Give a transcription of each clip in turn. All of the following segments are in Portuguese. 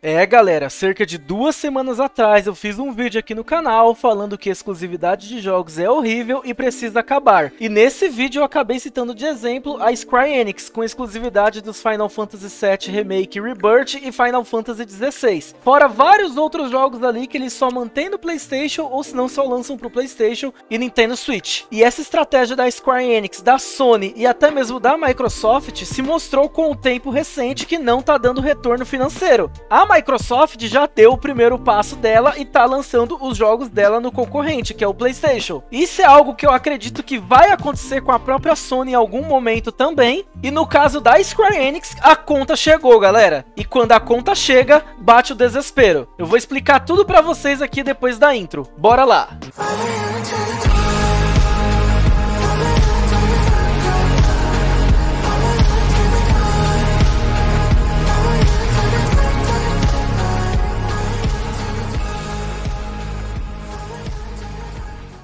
É galera, cerca de duas semanas atrás eu fiz um vídeo aqui no canal falando que exclusividade de jogos é horrível e precisa acabar. E nesse vídeo eu acabei citando de exemplo a Square Enix com exclusividade dos Final Fantasy VII Remake Rebirth e Final Fantasy XVI. Fora vários outros jogos ali que eles só mantêm no Playstation ou se não só lançam pro Playstation e Nintendo Switch. E essa estratégia da Square Enix, da Sony e até mesmo da Microsoft se mostrou com o tempo recente que não tá dando retorno financeiro. A Microsoft já deu o primeiro passo dela e tá lançando os jogos dela no concorrente, que é o PlayStation. Isso é algo que eu acredito que vai acontecer com a própria Sony em algum momento também. E no caso da Square Enix, a conta chegou, galera. E quando a conta chega, bate o desespero. Eu vou explicar tudo para vocês aqui depois da intro. Bora lá!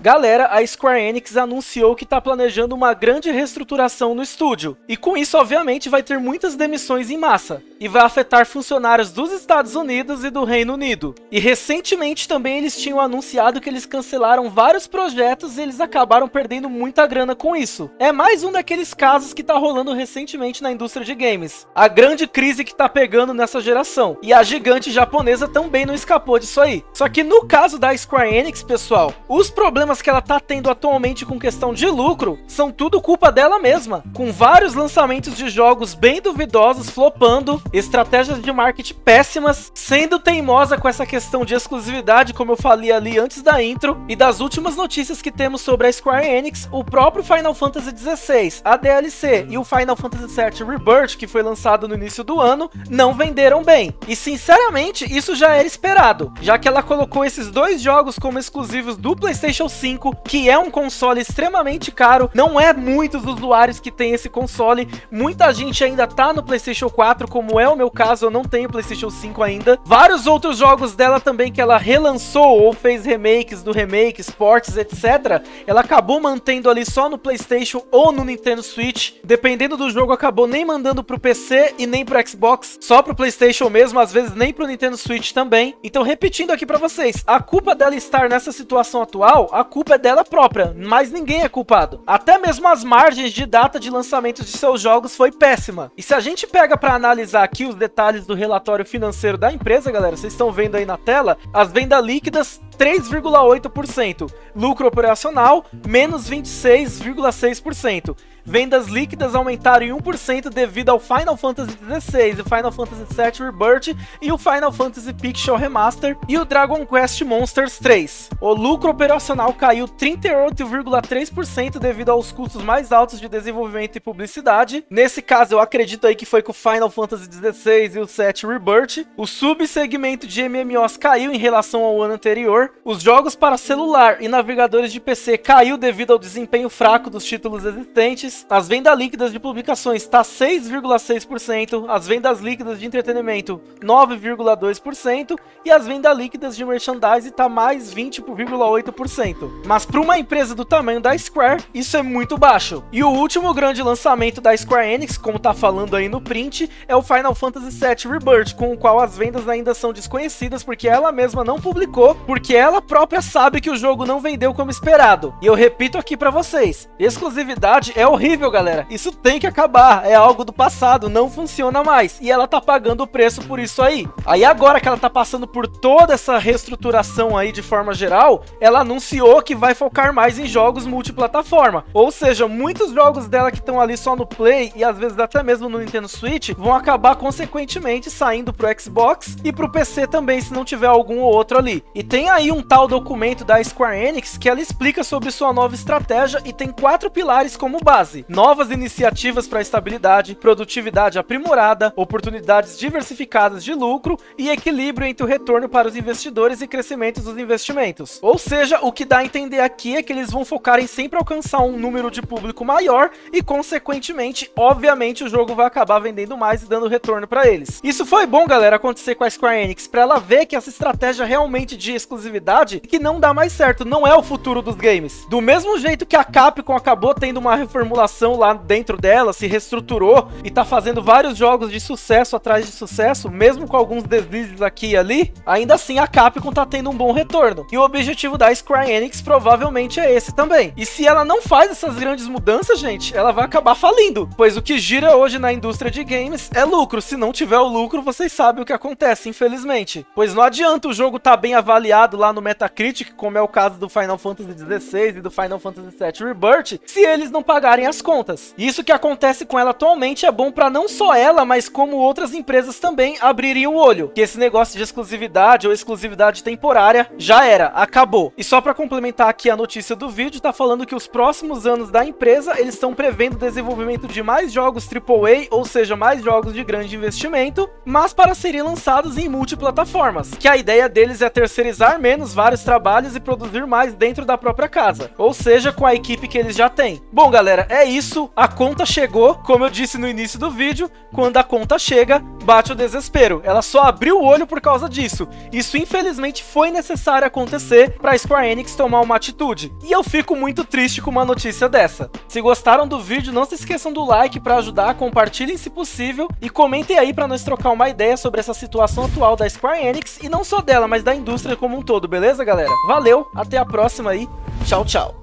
Galera, a Square Enix anunciou que está planejando uma grande reestruturação no estúdio, e com isso, obviamente, vai ter muitas demissões em massa, e vai afetar funcionários dos Estados Unidos e do Reino Unido. E recentemente também eles tinham anunciado que eles cancelaram vários projetos e eles acabaram perdendo muita grana com isso. É mais um daqueles casos que tá rolando recentemente na indústria de games. A grande crise que tá pegando nessa geração. E a gigante japonesa também não escapou disso aí. Só que no caso da Square Enix, pessoal, os problemas problemas que ela tá tendo atualmente com questão de lucro são tudo culpa dela mesma, com vários lançamentos de jogos bem duvidosos flopando, estratégias de marketing péssimas, sendo teimosa com essa questão de exclusividade, como eu falei ali antes da intro, e das últimas notícias que temos sobre a Square Enix, o próprio Final Fantasy XVI, a DLC e o Final Fantasy VII Rebirth, que foi lançado no início do ano, não venderam bem. E sinceramente, isso já era esperado, já que ela colocou esses dois jogos como exclusivos do PlayStation 5 5, que é um console extremamente caro, não é muitos usuários que tem esse console, muita gente ainda tá no PlayStation 4, como é o meu caso, eu não tenho PlayStation 5 ainda. Vários outros jogos dela também que ela relançou ou fez remakes do remake, ports, etc. Ela acabou mantendo ali só no PlayStation ou no Nintendo Switch. Dependendo do jogo, acabou nem mandando pro PC e nem pro Xbox, só pro PlayStation mesmo, às vezes nem pro Nintendo Switch também. Então, repetindo aqui para vocês, a culpa dela estar nessa situação atual, a culpa é dela própria, mas ninguém é culpado. Até mesmo as margens de data de lançamento de seus jogos foi péssima. E se a gente pega para analisar aqui os detalhes do relatório financeiro da empresa, galera, vocês estão vendo aí na tela, as vendas líquidas 3,8%, lucro operacional menos 26,6%. Vendas líquidas aumentaram em 1% devido ao Final Fantasy XVI, o Final Fantasy VII Rebirth e o Final Fantasy Pixel Remaster e o Dragon Quest Monsters 3. O lucro operacional caiu 38,3% devido aos custos mais altos de desenvolvimento e publicidade. Nesse caso, eu acredito aí que foi com o Final Fantasy XVI e o VII Rebirth. O subsegmento de MMOs caiu em relação ao ano anterior. Os jogos para celular e navegadores de PC caiu devido ao desempenho fraco dos títulos existentes as vendas líquidas de publicações está 6,6%, as vendas líquidas de entretenimento 9,2% e as vendas líquidas de merchandise está mais 20,8%. Mas para uma empresa do tamanho da Square, isso é muito baixo. E o último grande lançamento da Square Enix, como tá falando aí no print, é o Final Fantasy VII Rebirth, com o qual as vendas ainda são desconhecidas porque ela mesma não publicou, porque ela própria sabe que o jogo não vendeu como esperado. E eu repito aqui para vocês, exclusividade é horrível horrível, galera. Isso tem que acabar. É algo do passado, não funciona mais. E ela tá pagando o preço por isso aí. Aí agora que ela tá passando por toda essa reestruturação aí de forma geral, ela anunciou que vai focar mais em jogos multiplataforma. Ou seja, muitos jogos dela que estão ali só no Play e às vezes até mesmo no Nintendo Switch vão acabar consequentemente saindo pro Xbox e pro PC também, se não tiver algum ou outro ali. E tem aí um tal documento da Square Enix que ela explica sobre sua nova estratégia e tem quatro pilares como base base, novas iniciativas para estabilidade, produtividade aprimorada, oportunidades diversificadas de lucro e equilíbrio entre o retorno para os investidores e crescimento dos investimentos. Ou seja, o que dá a entender aqui é que eles vão focar em sempre alcançar um número de público maior e, consequentemente, obviamente, o jogo vai acabar vendendo mais e dando retorno para eles. Isso foi bom, galera, acontecer com a Square Enix, para ela ver que essa estratégia realmente de exclusividade que não dá mais certo, não é o futuro dos games. Do mesmo jeito que a Capcom acabou tendo uma reformulação lá dentro dela, se reestruturou e tá fazendo vários jogos de sucesso atrás de sucesso, mesmo com alguns deslizes aqui e ali, ainda assim a Capcom tá tendo um bom retorno. E o objetivo da Square Enix provavelmente é esse também. E se ela não faz essas grandes mudanças, gente, ela vai acabar falindo, pois o que gira hoje na indústria de games é lucro. Se não tiver o lucro, vocês sabem o que acontece, infelizmente. Pois não adianta o jogo tá bem avaliado lá no Metacritic, como é o caso do Final Fantasy XVI e do Final Fantasy VII Rebirth, se eles não pagarem as contas. Isso que acontece com ela atualmente é bom para não só ela, mas como outras empresas também abrirem o olho. Que esse negócio de exclusividade ou exclusividade temporária já era, acabou. E só para complementar aqui a notícia do vídeo, tá falando que os próximos anos da empresa, eles estão prevendo o desenvolvimento de mais jogos AAA, ou seja, mais jogos de grande investimento, mas para serem lançados em multiplataformas. Que a ideia deles é terceirizar menos vários trabalhos e produzir mais dentro da própria casa, ou seja, com a equipe que eles já têm. Bom, galera, é isso. A conta chegou, como eu disse no início do vídeo, quando a conta chega, bate o desespero. Ela só abriu o olho por causa disso. Isso infelizmente foi necessário acontecer para Square Enix tomar uma atitude. E eu fico muito triste com uma notícia dessa. Se gostaram do vídeo, não se esqueçam do like para ajudar, compartilhem se possível e comentem aí para nós trocar uma ideia sobre essa situação atual da Square Enix e não só dela, mas da indústria como um todo, beleza, galera? Valeu, até a próxima aí. Tchau, tchau.